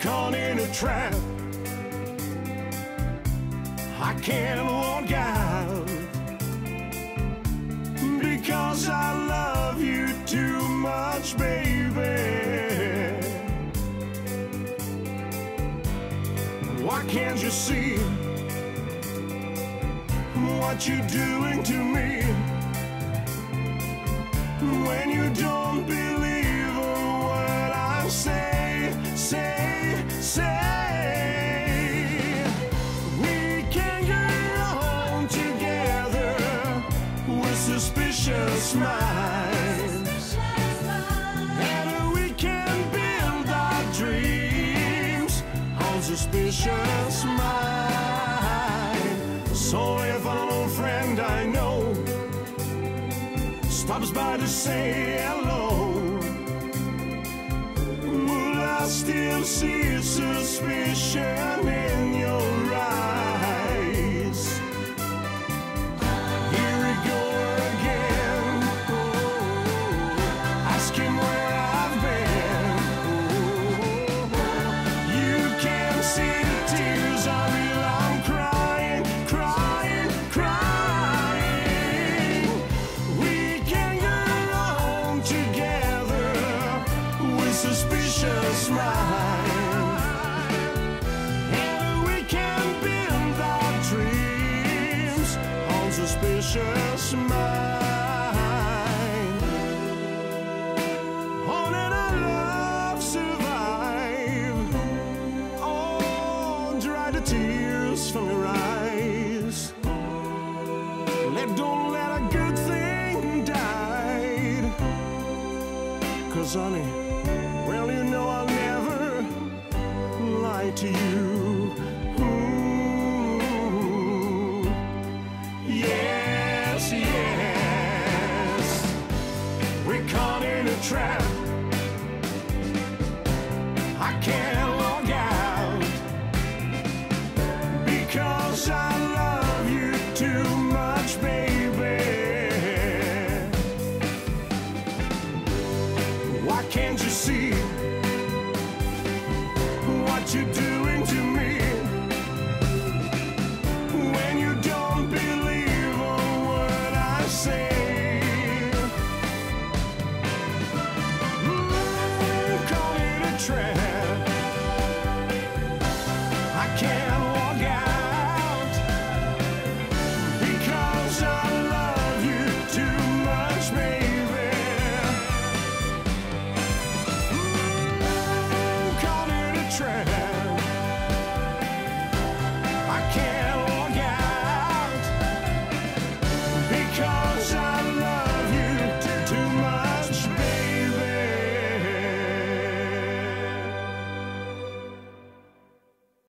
caught in a trap. I can't walk out because I love you too much, baby. Why can't you see what you're doing to me when you don't suspicious mind. So if an old friend I know stops by to say hello, will I still see suspicion in your minds. And we can build our dreams on suspicious love survive. Oh, dry the tears from your eyes. Let don't let a good thing die. Cause honey, to you. Yes, yes. We're caught in a trap. I can't